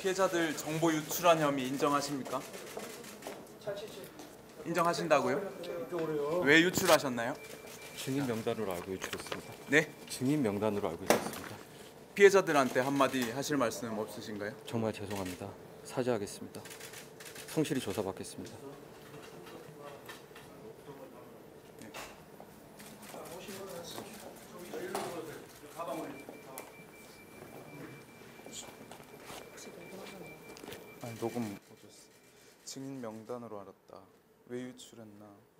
피해자들 정보 유출한 혐의 인정하십니까? 인정하신다고요? 왜 유출하셨나요? 증인 명단으로 알고 유출했습니다. 네? 증인 명단으로 알고 있었습니다. 피해자들한테 한마디 하실 말씀 없으신가요? 정말 죄송합니다. 사죄하겠습니다. 성실히 조사받겠습니다. 녹음 못 줬어. 증인 명단으로 알았다. 왜 유출했나?